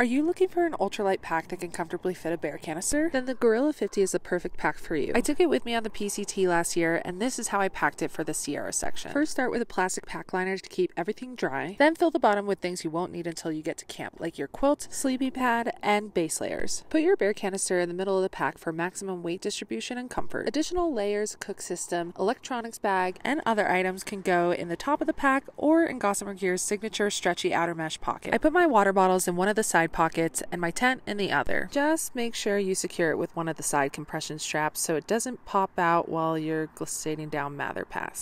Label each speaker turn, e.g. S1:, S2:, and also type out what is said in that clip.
S1: Are you looking for an ultralight pack that can comfortably fit a bear canister? Then the Gorilla 50 is the perfect pack for you. I took it with me on the PCT last year, and this is how I packed it for the Sierra section. First, start with a plastic pack liner to keep everything dry. Then fill the bottom with things you won't need until you get to camp, like your quilt, sleeping pad, and base layers. Put your bear canister in the middle of the pack for maximum weight distribution and comfort. Additional layers, cook system, electronics bag, and other items can go in the top of the pack or in Gossamer Gear's signature stretchy outer mesh pocket. I put my water bottles in one of the side side pockets and my tent in the other. Just make sure you secure it with one of the side compression straps so it doesn't pop out while you're glissading down Mather Pass.